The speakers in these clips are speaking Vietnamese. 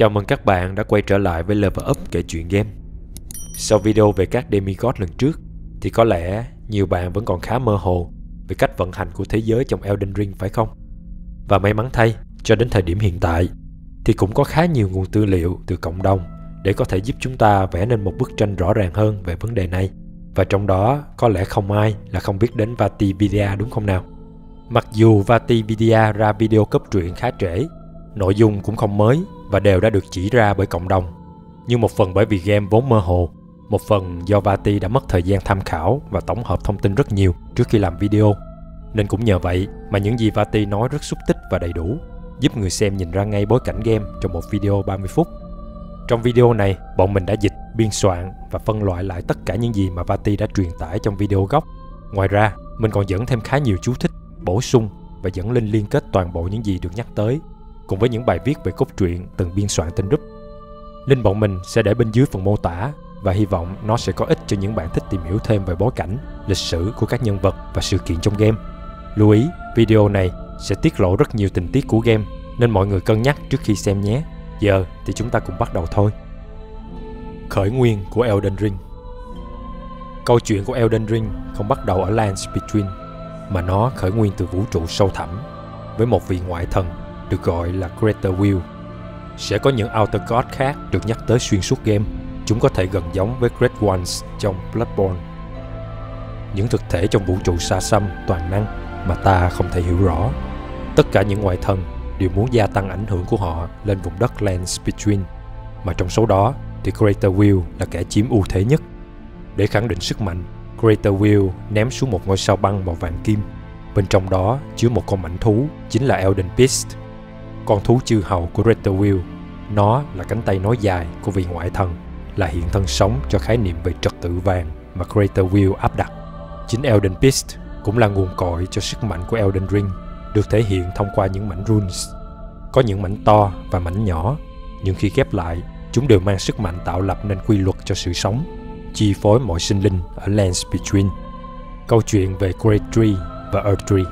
Chào mừng các bạn đã quay trở lại với Level Up kể chuyện game. Sau video về các demigod lần trước, thì có lẽ nhiều bạn vẫn còn khá mơ hồ về cách vận hành của thế giới trong Elden Ring phải không? Và may mắn thay, cho đến thời điểm hiện tại, thì cũng có khá nhiều nguồn tư liệu từ cộng đồng để có thể giúp chúng ta vẽ nên một bức tranh rõ ràng hơn về vấn đề này. Và trong đó có lẽ không ai là không biết đến Vatividia đúng không nào? Mặc dù Vatividia ra video cấp truyện khá trễ, nội dung cũng không mới và đều đã được chỉ ra bởi cộng đồng. Nhưng một phần bởi vì game vốn mơ hồ, một phần do Vati đã mất thời gian tham khảo và tổng hợp thông tin rất nhiều trước khi làm video. Nên cũng nhờ vậy mà những gì Vati nói rất xúc tích và đầy đủ, giúp người xem nhìn ra ngay bối cảnh game trong một video 30 phút. Trong video này, bọn mình đã dịch, biên soạn và phân loại lại tất cả những gì mà Vati đã truyền tải trong video gốc. Ngoài ra, mình còn dẫn thêm khá nhiều chú thích, bổ sung và dẫn link liên kết toàn bộ những gì được nhắc tới cùng với những bài viết về cốt truyện từng biên soạn tên group. Link bọn mình sẽ để bên dưới phần mô tả và hy vọng nó sẽ có ích cho những bạn thích tìm hiểu thêm về bối cảnh, lịch sử của các nhân vật và sự kiện trong game. Lưu ý, video này sẽ tiết lộ rất nhiều tình tiết của game nên mọi người cân nhắc trước khi xem nhé. Giờ thì chúng ta cùng bắt đầu thôi. Khởi nguyên của Elden Ring Câu chuyện của Elden Ring không bắt đầu ở Lands Between mà nó khởi nguyên từ vũ trụ sâu thẳm với một vị ngoại thần được gọi là Greater Will. Sẽ có những Outer God khác được nhắc tới xuyên suốt game. Chúng có thể gần giống với Great Ones trong Bloodborne. Những thực thể trong vũ trụ xa xăm toàn năng mà ta không thể hiểu rõ. Tất cả những ngoại thần đều muốn gia tăng ảnh hưởng của họ lên vùng đất Lands Between, mà trong số đó thì Greater Will là kẻ chiếm ưu thế nhất. Để khẳng định sức mạnh, Greater Will ném xuống một ngôi sao băng màu vàng kim. Bên trong đó chứa một con mảnh thú, chính là Elden Beast, con thú chư hầu của Will, Nó là cánh tay nói dài của vị ngoại thần, là hiện thân sống cho khái niệm về trật tự vàng mà Will áp đặt. Chính Elden Beast cũng là nguồn cội cho sức mạnh của Elden Ring, được thể hiện thông qua những mảnh runes. Có những mảnh to và mảnh nhỏ, nhưng khi ghép lại, chúng đều mang sức mạnh tạo lập nên quy luật cho sự sống, chi phối mọi sinh linh ở Lands Between. Câu chuyện về Great Tree và Earth Tree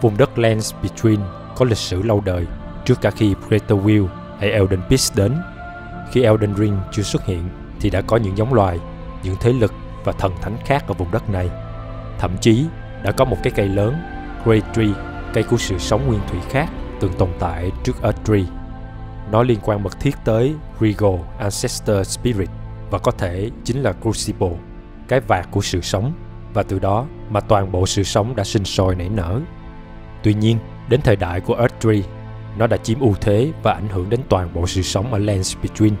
Vùng đất Lands Between có lịch sử lâu đời trước cả khi Greater Will hay Elden Beast đến. Khi Elden Ring chưa xuất hiện thì đã có những giống loài, những thế lực và thần thánh khác ở vùng đất này. Thậm chí đã có một cái cây lớn, Great Tree, cây của sự sống nguyên thủy khác từng tồn tại trước Earth Tree. Nó liên quan mật thiết tới Regal Ancestor Spirit và có thể chính là Crucible, cái vạt của sự sống và từ đó mà toàn bộ sự sống đã sinh sôi nảy nở. Tuy nhiên, Đến thời đại của Earth Tree, nó đã chiếm ưu thế và ảnh hưởng đến toàn bộ sự sống ở Lands Between.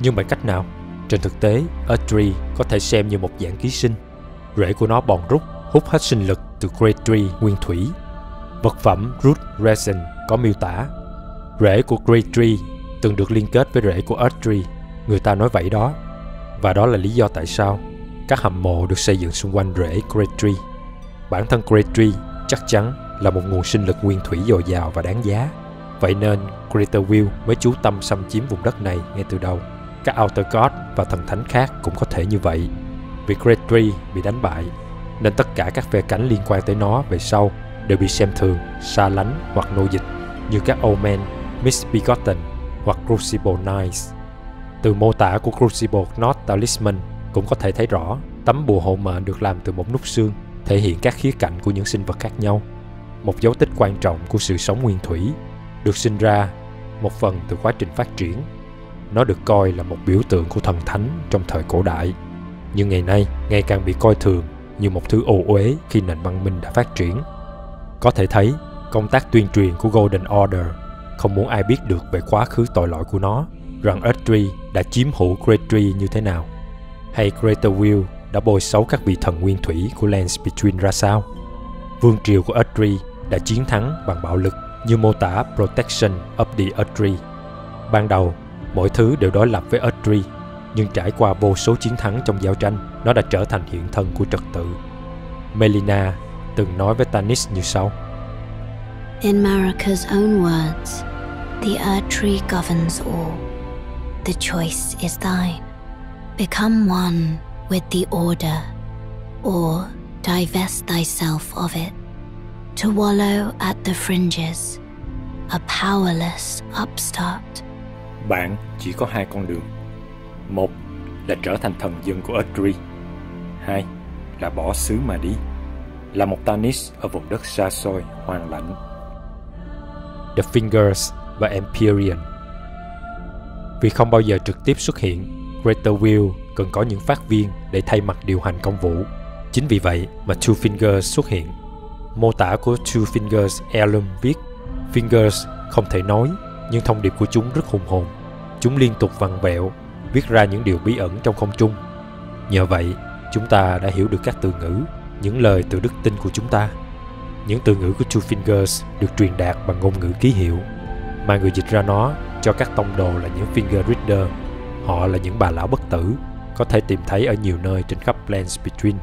Nhưng bằng cách nào? Trên thực tế, Earth Tree có thể xem như một dạng ký sinh. Rễ của nó bòn rút, hút hết sinh lực từ Great Tree nguyên thủy. Vật phẩm Root Resin có miêu tả. Rễ của Great Tree từng được liên kết với rễ của Earth Tree. Người ta nói vậy đó. Và đó là lý do tại sao các hầm mộ được xây dựng xung quanh rễ Great Tree. Bản thân Great Tree chắc chắn là một nguồn sinh lực nguyên thủy dồi dào và đáng giá. Vậy nên Greater Will mới chú tâm xâm chiếm vùng đất này ngay từ đầu. Các Outer God và thần thánh khác cũng có thể như vậy. Vì Great Tree bị đánh bại, nên tất cả các phe cánh liên quan tới nó về sau đều bị xem thường, xa lánh hoặc nô dịch như các Omen, Misbegotten hoặc Crucible Knights. Từ mô tả của Crucible Knot Talisman cũng có thể thấy rõ tấm bùa hộ mệnh được làm từ một nút xương thể hiện các khía cạnh của những sinh vật khác nhau một dấu tích quan trọng của sự sống nguyên thủy, được sinh ra một phần từ quá trình phát triển. Nó được coi là một biểu tượng của thần thánh trong thời cổ đại. Nhưng ngày nay, ngày càng bị coi thường như một thứ ô uế khi nền văn minh đã phát triển. Có thể thấy, công tác tuyên truyền của golden order không muốn ai biết được về quá khứ tội lỗi của nó, rằng Earth đã chiếm hữu Great Tree như thế nào. Hay Greater Will đã bôi xấu các vị thần nguyên thủy của Lands Between ra sao? Vương triều của Earth đã chiến thắng bằng bạo lực như mô tả Protection of the Earth Ban đầu, mọi thứ đều đối lập với Earth nhưng trải qua vô số chiến thắng trong giao tranh, nó đã trở thành hiện thân của trật tự. Melina từng nói với Tanis như sau. In Marika's own words, the Earth governs all. The choice is thine. Become one with the order, or divest thyself of it to wallow at the fringes, a powerless upstart Bạn chỉ có hai con đường. Một là trở thành thần dân của Erdtree. Hai là bỏ xứ mà đi. Là một Tanis ở vùng đất xa xôi, hoang lạnh. The Fingers và Empyrean Vì không bao giờ trực tiếp xuất hiện, Greater Will cần có những phát viên để thay mặt điều hành công vụ. Chính vì vậy mà Two Fingers xuất hiện. Mô tả của Two Fingers Heirloom viết Fingers không thể nói, nhưng thông điệp của chúng rất hùng hồn. Chúng liên tục vặn vẹo, viết ra những điều bí ẩn trong không trung. Nhờ vậy, chúng ta đã hiểu được các từ ngữ, những lời từ đức tin của chúng ta. Những từ ngữ của Two Fingers được truyền đạt bằng ngôn ngữ ký hiệu, mà người dịch ra nó cho các tông đồ là những Finger Reader. Họ là những bà lão bất tử, có thể tìm thấy ở nhiều nơi trên khắp Lands Between.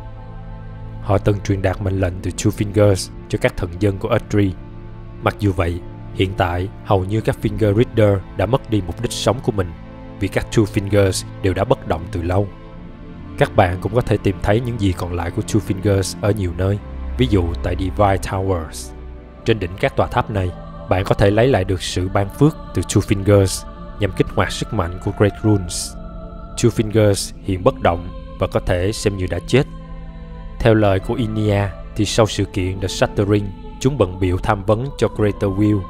Họ từng truyền đạt mệnh lệnh từ Two Fingers cho các thần dân của Erdtree. Mặc dù vậy, hiện tại hầu như các Finger Reader đã mất đi mục đích sống của mình vì các Two Fingers đều đã bất động từ lâu. Các bạn cũng có thể tìm thấy những gì còn lại của Two Fingers ở nhiều nơi, ví dụ tại Divine Towers. Trên đỉnh các tòa tháp này, bạn có thể lấy lại được sự ban phước từ Two Fingers nhằm kích hoạt sức mạnh của Great Runes. Two Fingers hiện bất động và có thể xem như đã chết. Theo lời của Inia thì sau sự kiện The Shattering, chúng bận biểu tham vấn cho Greater Will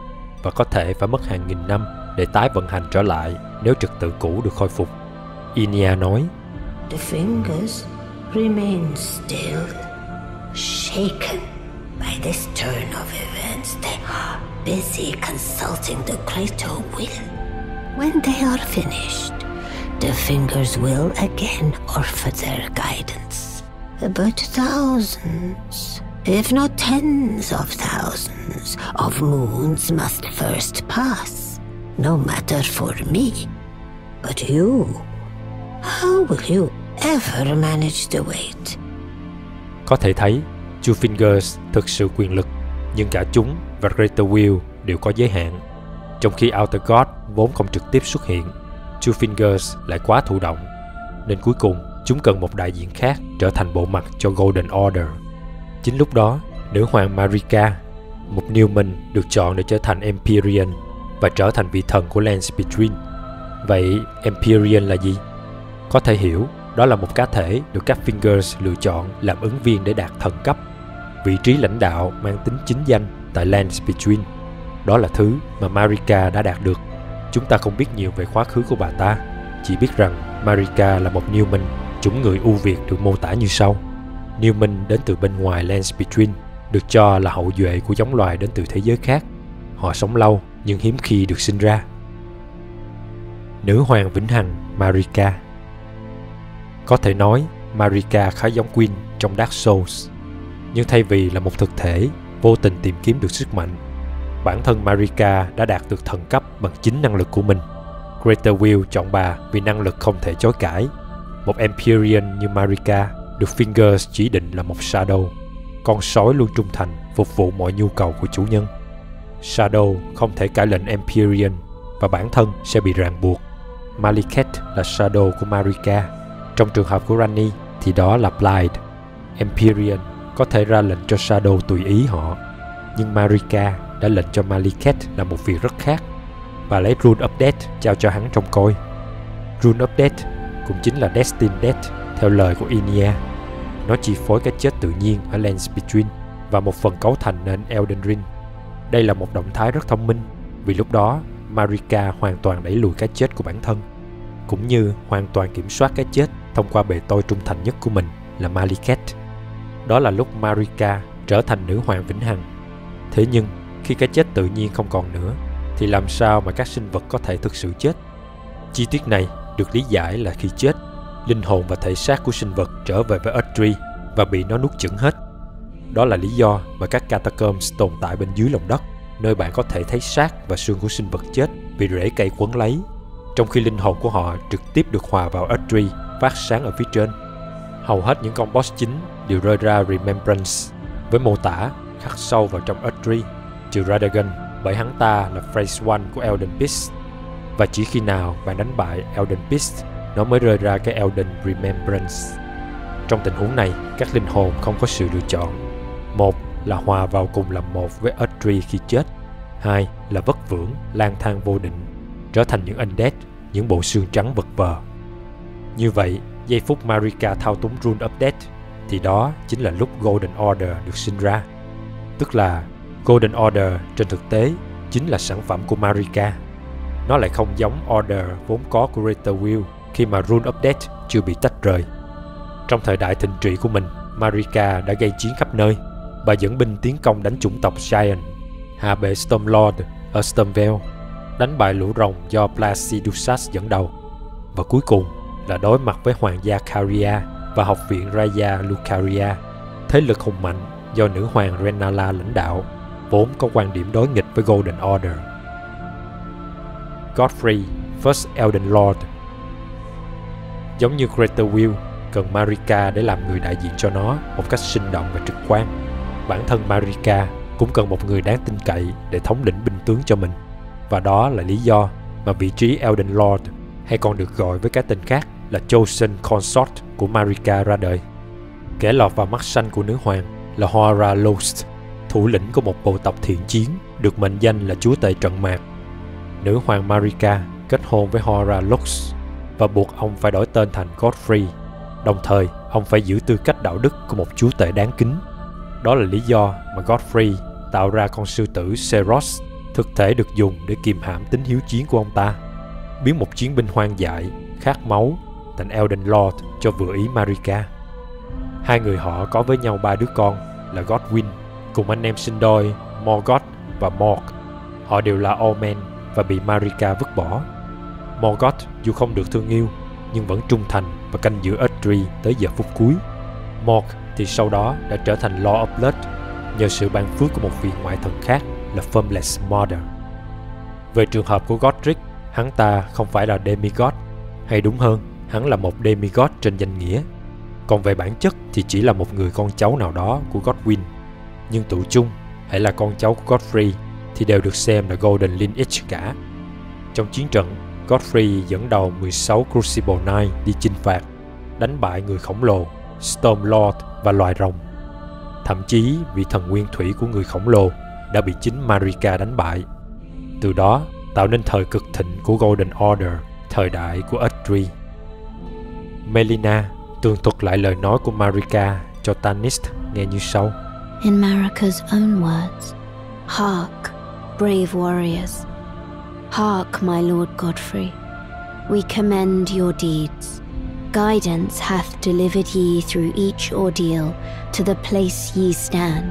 và có thể phải mất hàng nghìn năm để tái vận hành trở lại nếu trật tự cũ được khôi phục. Inia nói, The fingers remain still, shaken by this turn of events. They are busy consulting the greater will. When they are finished, the fingers will again offer their guidance. But thousands, if not tens of thousands, of moons must first pass. No matter for me. But you, how will you ever manage the weight? Có thể thấy, Two Fingers thực sự quyền lực, nhưng cả chúng và Greater Will đều có giới hạn. Trong khi Outer God vốn không trực tiếp xuất hiện, Two Fingers lại quá thụ động, nên cuối cùng chúng cần một đại diện khác trở thành bộ mặt cho Golden Order. Chính lúc đó, nữ hoàng Marika, một Newman được chọn để trở thành Empyrean và trở thành vị thần của Lands Between. Vậy Empyrean là gì? Có thể hiểu, đó là một cá thể được các Fingers lựa chọn làm ứng viên để đạt thần cấp. Vị trí lãnh đạo mang tính chính danh tại Lands Between. Đó là thứ mà Marika đã đạt được. Chúng ta không biết nhiều về quá khứ của bà ta, chỉ biết rằng Marika là một Newman, chủng người ưu việt được mô tả như sau. Newman đến từ bên ngoài Lands Between, được cho là hậu duệ của giống loài đến từ thế giới khác. Họ sống lâu nhưng hiếm khi được sinh ra. Nữ hoàng vĩnh hằng Marika Có thể nói Marika khá giống Queen trong Dark Souls. Nhưng thay vì là một thực thể vô tình tìm kiếm được sức mạnh, bản thân Marika đã đạt được thần cấp bằng chính năng lực của mình. Greater Will chọn bà vì năng lực không thể chối cãi. Một Empyrean như Marika được Fingers chỉ định là một Shadow, con sói luôn trung thành phục vụ mọi nhu cầu của chủ nhân. Shadow không thể cãi lệnh Empyrean và bản thân sẽ bị ràng buộc. Maliket là Shadow của Marika. Trong trường hợp của Rani thì đó là Blind. Empyrean có thể ra lệnh cho Shadow tùy ý họ, nhưng Marika đã lệnh cho Maliket là một việc rất khác và lấy Rune Update trao cho hắn trông coi. Rune Update cũng chính là Destined Death theo lời của Inia. Nó chi phối cái chết tự nhiên ở Lands Between và một phần cấu thành nên Elden Ring. Đây là một động thái rất thông minh vì lúc đó Marika hoàn toàn đẩy lùi cái chết của bản thân cũng như hoàn toàn kiểm soát cái chết thông qua bề tôi trung thành nhất của mình là Maliket. Đó là lúc Marika trở thành nữ hoàng vĩnh hằng. Thế nhưng, khi cái chết tự nhiên không còn nữa, thì làm sao mà các sinh vật có thể thực sự chết? Chi tiết này được lý giải là khi chết, linh hồn và thể xác của sinh vật trở về với Erdtree và bị nó nuốt chửng hết. Đó là lý do mà các catacombs tồn tại bên dưới lòng đất, nơi bạn có thể thấy xác và xương của sinh vật chết bị rễ cây quấn lấy, trong khi linh hồn của họ trực tiếp được hòa vào Erdtree phát sáng ở phía trên. Hầu hết những con boss chính đều rơi ra Remembrance với mô tả khắc sâu vào trong Erdtree, trừ Radagon bởi hắn ta là Phase 1 của Elden Beast. Và chỉ khi nào bạn đánh bại Elden Beast, nó mới rơi ra cái Elden Remembrance. Trong tình huống này, các linh hồn không có sự lựa chọn. Một là hòa vào cùng làm một với Erdtree khi chết. Hai là vất vưởng, lang thang vô định. trở thành những undead, những bộ xương trắng vật vờ. Như vậy, giây phút Marika thao túng Rune Update thì đó chính là lúc Golden Order được sinh ra. Tức là Golden Order trên thực tế chính là sản phẩm của Marika. Nó lại không giống Order vốn có của Greater Will khi mà Rune Update chưa bị tách rời. Trong thời đại thịnh trị của mình, Marika đã gây chiến khắp nơi. Bà dẫn binh tiến công đánh chủng tộc Giant, hạ bệ Stormlord ở Stormvale, đánh bại lũ rồng do Placidusas dẫn đầu. Và cuối cùng là đối mặt với hoàng gia Caria và học viện Raya Lucaria, thế lực hùng mạnh do nữ hoàng Renala lãnh đạo, vốn có quan điểm đối nghịch với Golden Order. Godfrey, First Elden Lord Giống như Greater Will, cần Marika để làm người đại diện cho nó một cách sinh động và trực quan. Bản thân Marika cũng cần một người đáng tin cậy để thống lĩnh binh tướng cho mình. Và đó là lý do mà vị trí Elden Lord hay còn được gọi với cái tên khác là Chosen Consort của Marika ra đời. Kẻ lọt vào mắt xanh của nữ hoàng là Hora Lost, thủ lĩnh của một bộ tộc thiện chiến được mệnh danh là chúa tể trận mạc. Nữ hoàng Marika kết hôn với Hora Lux và buộc ông phải đổi tên thành Godfrey. Đồng thời, ông phải giữ tư cách đạo đức của một chúa tể đáng kính. Đó là lý do mà Godfrey tạo ra con sư tử Seros, thực thể được dùng để kìm hãm tính hiếu chiến của ông ta, biến một chiến binh hoang dại, khát máu thành Elden Lord cho vừa ý Marika. Hai người họ có với nhau ba đứa con là Godwin cùng anh em sinh đôi Morgoth và Morg. Họ đều là Omen và bị Marika vứt bỏ. Morgoth dù không được thương yêu nhưng vẫn trung thành và canh giữ Erdtree tới giờ phút cuối. Morg thì sau đó đã trở thành Lord of Blood nhờ sự ban phước của một vị ngoại thần khác là Formless Mother. Về trường hợp của Godric, hắn ta không phải là demigod, hay đúng hơn, hắn là một demigod trên danh nghĩa. Còn về bản chất thì chỉ là một người con cháu nào đó của Godwin. Nhưng tụ chung, hãy là con cháu của Godfrey thì đều được xem là Golden Lineage cả. Trong chiến trận, Godfrey dẫn đầu 16 Crucible Knight đi chinh phạt, đánh bại người khổng lồ, Stormlord và loài rồng. Thậm chí vị thần nguyên thủy của người khổng lồ đã bị chính Marika đánh bại. Từ đó tạo nên thời cực thịnh của Golden Order, thời đại của Erdtree. Melina tường thuật lại lời nói của Marika cho Tanist nghe như sau. In Marika's own words, Hark, brave warriors. Hark, my Lord Godfrey. We commend your deeds. Guidance hath delivered ye through each ordeal to the place ye stand.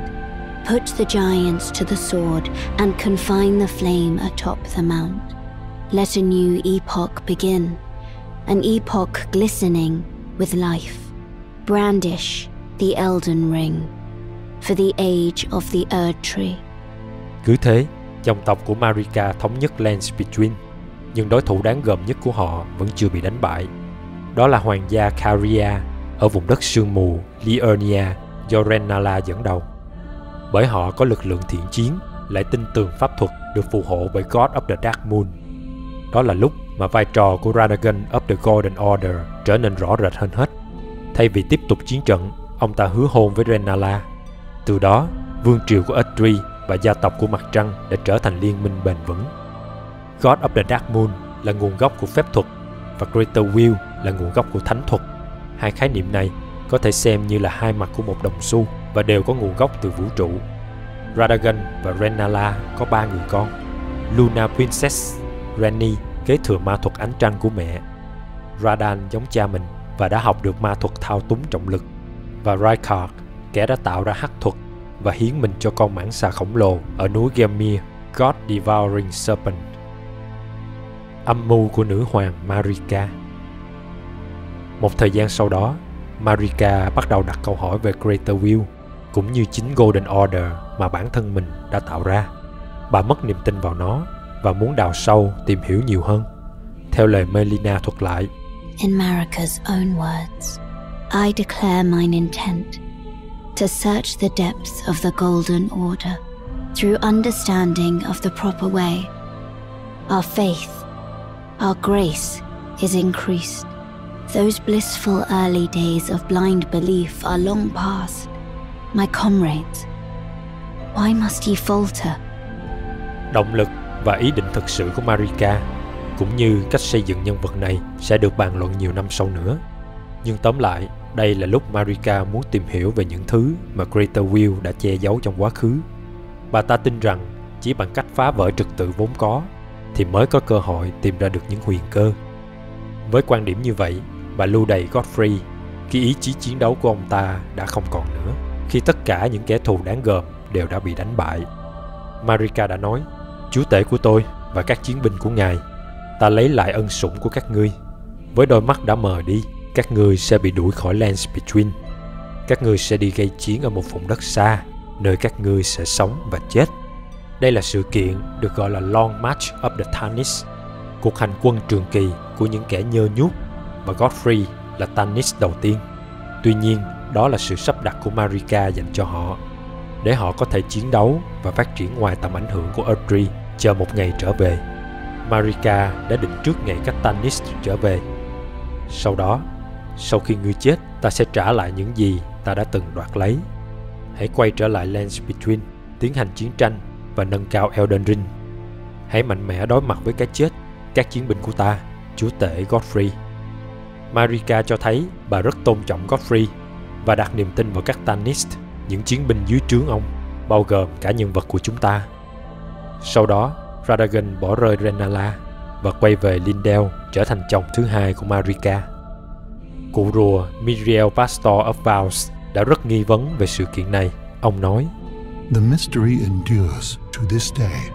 Put the giants to the sword and confine the flame atop the mount. Let a new epoch begin, an epoch glistening with life. Brandish the Elden Ring for the age of the Erd Tree. Cứ thế, dòng tộc của Marika thống nhất Lands Between, nhưng đối thủ đáng gờm nhất của họ vẫn chưa bị đánh bại. Đó là hoàng gia Caria ở vùng đất sương mù Liurnia do Renala dẫn đầu. Bởi họ có lực lượng thiện chiến, lại tin tưởng pháp thuật được phù hộ bởi God of the Dark Moon. Đó là lúc mà vai trò của Radagon of the Golden Order trở nên rõ rệt hơn hết. Thay vì tiếp tục chiến trận, ông ta hứa hôn với Renala. Từ đó, vương triều của Edri và gia tộc của Mặt Trăng đã trở thành liên minh bền vững. God of the Dark Moon là nguồn gốc của phép thuật và Greater Will là nguồn gốc của thánh thuật. Hai khái niệm này có thể xem như là hai mặt của một đồng xu và đều có nguồn gốc từ vũ trụ. Radagon và Renala có ba người con. Luna Princess, Renny kế thừa ma thuật ánh trăng của mẹ. Radan giống cha mình và đã học được ma thuật thao túng trọng lực. Và Rykard, kẻ đã tạo ra hắc thuật và hiến mình cho con mãng xà khổng lồ ở núi Gelmir, God Devouring Serpent. Âm mưu của nữ hoàng Marika Một thời gian sau đó, Marika bắt đầu đặt câu hỏi về Greater Will cũng như chính Golden Order mà bản thân mình đã tạo ra. Bà mất niềm tin vào nó và muốn đào sâu tìm hiểu nhiều hơn. Theo lời Melina thuật lại, In Marika's own words, I declare mine intent to search the depths of the Golden Order through understanding of the proper way. Our faith, our grace is increased. Those blissful early days of blind belief are long past. My comrades, why must ye falter? động lực và ý định thực sự của Marika cũng như cách xây dựng nhân vật này sẽ được bàn luận nhiều năm sau nữa. Nhưng tóm lại, đây là lúc Marika muốn tìm hiểu về những thứ mà Greater Will đã che giấu trong quá khứ. Bà ta tin rằng chỉ bằng cách phá vỡ trật tự vốn có thì mới có cơ hội tìm ra được những huyền cơ. Với quan điểm như vậy, bà lưu đầy Godfrey khi ý chí chiến đấu của ông ta đã không còn nữa, khi tất cả những kẻ thù đáng gờm đều đã bị đánh bại. Marika đã nói, chúa tể của tôi và các chiến binh của ngài, ta lấy lại ân sủng của các ngươi. Với đôi mắt đã mờ đi, các ngươi sẽ bị đuổi khỏi Lands Between. Các ngươi sẽ đi gây chiến ở một vùng đất xa, nơi các ngươi sẽ sống và chết. Đây là sự kiện được gọi là Long March of the Tannis, cuộc hành quân trường kỳ của những kẻ nhơ nhút và Godfrey là Tannis đầu tiên. Tuy nhiên, đó là sự sắp đặt của Marika dành cho họ, để họ có thể chiến đấu và phát triển ngoài tầm ảnh hưởng của Audrey, chờ một ngày trở về. Marika đã định trước ngày các Tannis trở về. Sau đó, sau khi ngươi chết, ta sẽ trả lại những gì ta đã từng đoạt lấy. Hãy quay trở lại Lands Between, tiến hành chiến tranh và nâng cao Elden Ring. Hãy mạnh mẽ đối mặt với cái chết, các chiến binh của ta, chúa tể Godfrey. Marika cho thấy bà rất tôn trọng Godfrey và đặt niềm tin vào các Tanist, những chiến binh dưới trướng ông, bao gồm cả nhân vật của chúng ta. Sau đó, Radagon bỏ rơi Renala và quay về Lindell trở thành chồng thứ hai của Marika. Cụ rùa Miriel Pastor of Vows đã rất nghi vấn về sự kiện này. Ông nói, The mystery endures to this day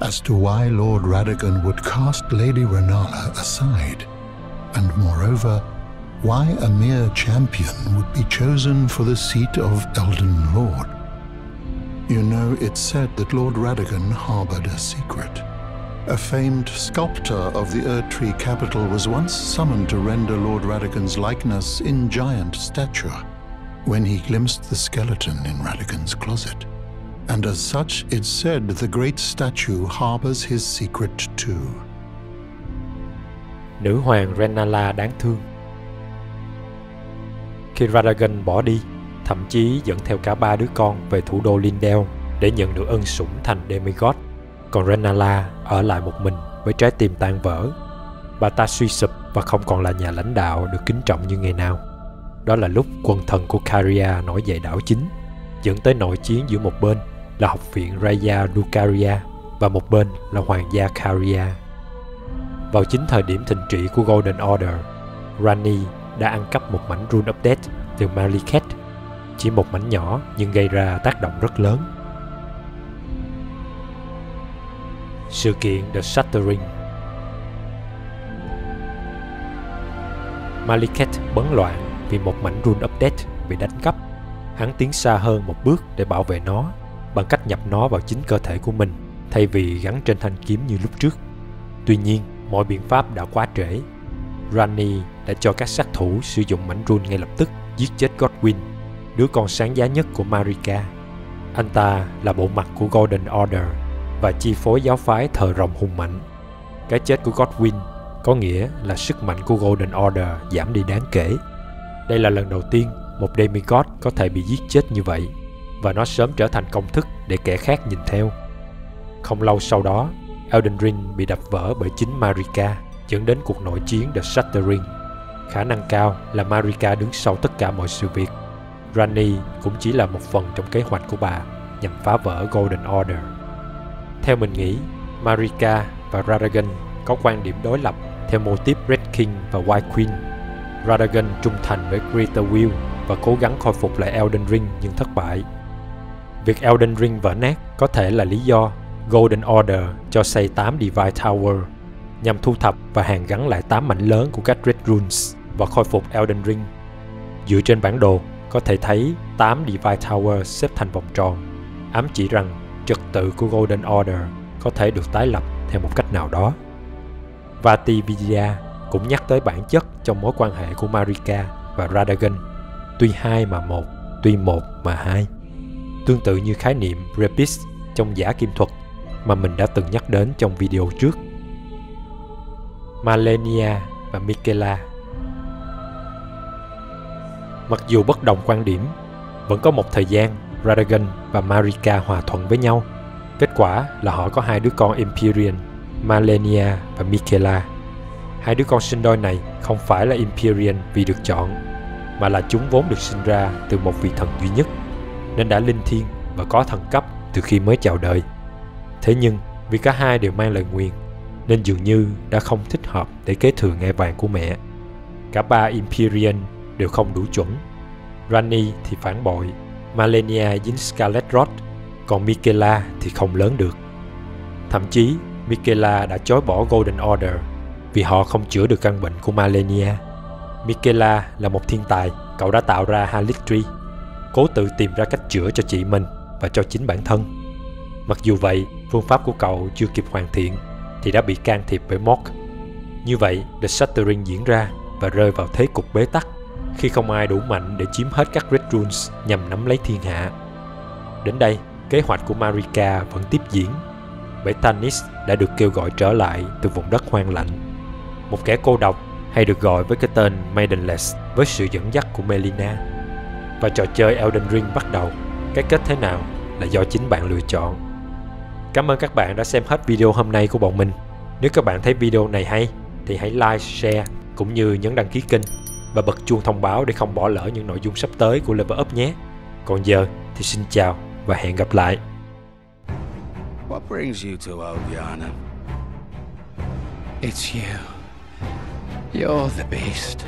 as to why Lord Radagon would cast Lady Renala aside, and moreover, why a mere champion would be chosen for the seat of Elden Lord. You know, it's said that Lord Radagon harbored a secret. A famed sculptor of the Erdtree capital was once summoned to render Lord Radagon's likeness in giant stature when he glimpsed the skeleton in Radagon's closet. And as such, it's said the great statue harbors his secret too. Nữ hoàng Renala đáng thương Khi Radagon bỏ đi, thậm chí dẫn theo cả ba đứa con về thủ đô Lindell để nhận được ân sủng thành demigod còn Renala ở lại một mình với trái tim tan vỡ. Bà ta suy sụp và không còn là nhà lãnh đạo được kính trọng như ngày nào. Đó là lúc quân thần của Caria nổi dậy đảo chính, dẫn tới nội chiến giữa một bên là học viện Raya Ducaria và một bên là hoàng gia Caria. Vào chính thời điểm thịnh trị của Golden Order, Rani đã ăn cắp một mảnh rune update từ Maliket. Chỉ một mảnh nhỏ nhưng gây ra tác động rất lớn Sự kiện The Shattering Maliket bấn loạn vì một mảnh rune update bị đánh cắp. Hắn tiến xa hơn một bước để bảo vệ nó bằng cách nhập nó vào chính cơ thể của mình thay vì gắn trên thanh kiếm như lúc trước. Tuy nhiên, mọi biện pháp đã quá trễ. Rani đã cho các sát thủ sử dụng mảnh rune ngay lập tức giết chết Godwin, đứa con sáng giá nhất của Marika. Anh ta là bộ mặt của Golden Order và chi phối giáo phái thờ rồng hùng mạnh. Cái chết của Godwin có nghĩa là sức mạnh của Golden Order giảm đi đáng kể. Đây là lần đầu tiên một demigod có thể bị giết chết như vậy và nó sớm trở thành công thức để kẻ khác nhìn theo. Không lâu sau đó, Elden Ring bị đập vỡ bởi chính Marika, dẫn đến cuộc nội chiến The Shattering. Khả năng cao là Marika đứng sau tất cả mọi sự việc. Rani cũng chỉ là một phần trong kế hoạch của bà nhằm phá vỡ Golden Order. Theo mình nghĩ, Marika và Radagon có quan điểm đối lập theo mô típ Red King và White Queen. Radagon trung thành với Greater Will và cố gắng khôi phục lại Elden Ring nhưng thất bại. Việc Elden Ring vỡ nát có thể là lý do Golden Order cho xây 8 Divine Tower nhằm thu thập và hàn gắn lại 8 mảnh lớn của các Red Runes và khôi phục Elden Ring. Dựa trên bản đồ, có thể thấy 8 Divine Tower xếp thành vòng tròn, ám chỉ rằng trật tự của Golden Order có thể được tái lập theo một cách nào đó. Vatividia cũng nhắc tới bản chất trong mối quan hệ của Marika và Radagon, tuy hai mà một, tuy một mà hai. Tương tự như khái niệm Repis trong giả kim thuật mà mình đã từng nhắc đến trong video trước. Malenia và Michaela Mặc dù bất đồng quan điểm, vẫn có một thời gian Radagon và Marika hòa thuận với nhau. Kết quả là họ có hai đứa con Empyrean, Malenia và Michaela. Hai đứa con sinh đôi này không phải là Empyrean vì được chọn, mà là chúng vốn được sinh ra từ một vị thần duy nhất, nên đã linh thiêng và có thần cấp từ khi mới chào đời. Thế nhưng, vì cả hai đều mang lời nguyền, nên dường như đã không thích hợp để kế thừa ngai vàng của mẹ. Cả ba Empyrean đều không đủ chuẩn. Rani thì phản bội, Malenia dính Scarlet Rod, còn Michaela thì không lớn được. Thậm chí, Michaela đã chối bỏ Golden Order vì họ không chữa được căn bệnh của Malenia. Michaela là một thiên tài, cậu đã tạo ra Halictri, cố tự tìm ra cách chữa cho chị mình và cho chính bản thân. Mặc dù vậy, phương pháp của cậu chưa kịp hoàn thiện thì đã bị can thiệp bởi Mork. Như vậy, The Shattering diễn ra và rơi vào thế cục bế tắc khi không ai đủ mạnh để chiếm hết các Red Runes nhằm nắm lấy thiên hạ. Đến đây, kế hoạch của Marika vẫn tiếp diễn bởi Tanis đã được kêu gọi trở lại từ vùng đất hoang lạnh. Một kẻ cô độc hay được gọi với cái tên Maidenless với sự dẫn dắt của Melina. Và trò chơi Elden Ring bắt đầu. Cái kết thế nào là do chính bạn lựa chọn. Cảm ơn các bạn đã xem hết video hôm nay của bọn mình. Nếu các bạn thấy video này hay thì hãy like, share cũng như nhấn đăng ký kênh và bật chuông thông báo để không bỏ lỡ những nội dung sắp tới của Level Up nhé. Còn giờ thì xin chào và hẹn gặp lại. What brings you to Oviana? It's you. You're the beast.